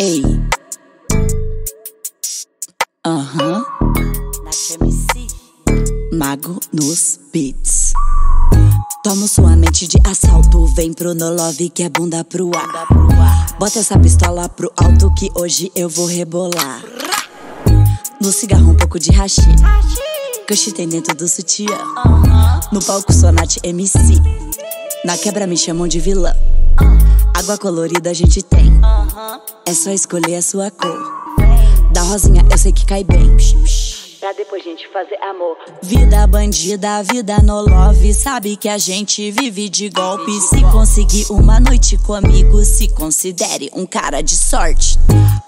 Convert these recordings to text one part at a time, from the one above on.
Ei. Aham. MC, Mago nos beats. Toma sua mente de assalto, vem pro no love que é bunda pro ar. Bota essa pistola pro alto que hoje eu vou rebolar. No cigarro um pouco de hashi. Cush tem dentro do sutiã. No palco sonate MC. Na quebra me chamam de vilã. Água colorida a gente tem, é só escolher a sua cor. Da rosinha eu sei que cai bem. Pra depois gente fazer amor. Vida bandida, vida no love. Sabe que a gente vive de golpe. Se conseguir uma noite comigo, se considere um cara de sorte.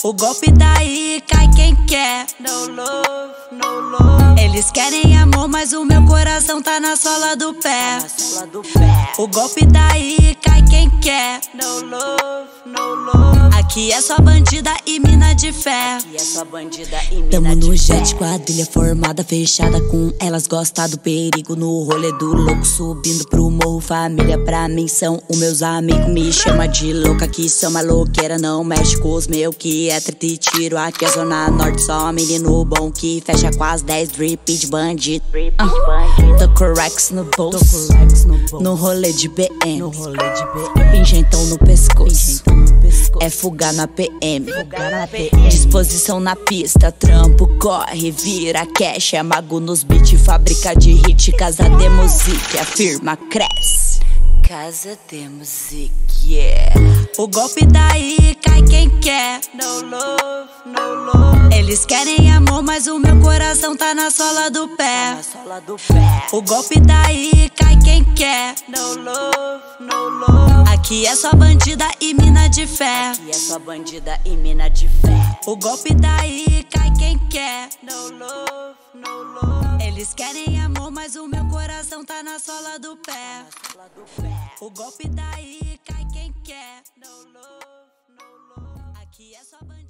O golpe daí cai quem quer. No love, no love. Eles querem amor, mas o meu coração tá na sola do pé. O golpe daí cai quem quer. No love, no love. Aqui é só bandida e mina de fé. Aqui é só bandida e mina Tamo no jet, quadrilha formada, fechada com elas. Gosta do perigo no rolê do louco. Subindo pro morro, família pra mim são os meus amigos. Me chama de louca, que são maloqueira. Não mexe com os meus, que é treta e tiro. Aqui é zona norte, só menino bom que fecha com as 10 drip de bandido. Uh, tô com Rex no bolso, no rolê de BM. No rolê de BM. Pingentão no pescoço. É fuga na PM. Disposição na pista, trampo, corre, vira cash. É mago nos beat, fábrica de hit. Casa de música, a firma cresce. Casa de música, yeah. O golpe daí cai quem quer. No love, no love. Eles querem amor, mas o meu coração tá na sola do pé. O golpe daí cai quem quer. No love, no love. Aqui é só bandida e de fé. Aqui é só bandida e mina de fé. O golpe daí cai quem quer. No love, no love. Eles querem amor, mas o meu coração tá na sola do pé. O golpe daí cai quem quer. No love, no love. Aqui é só bandida.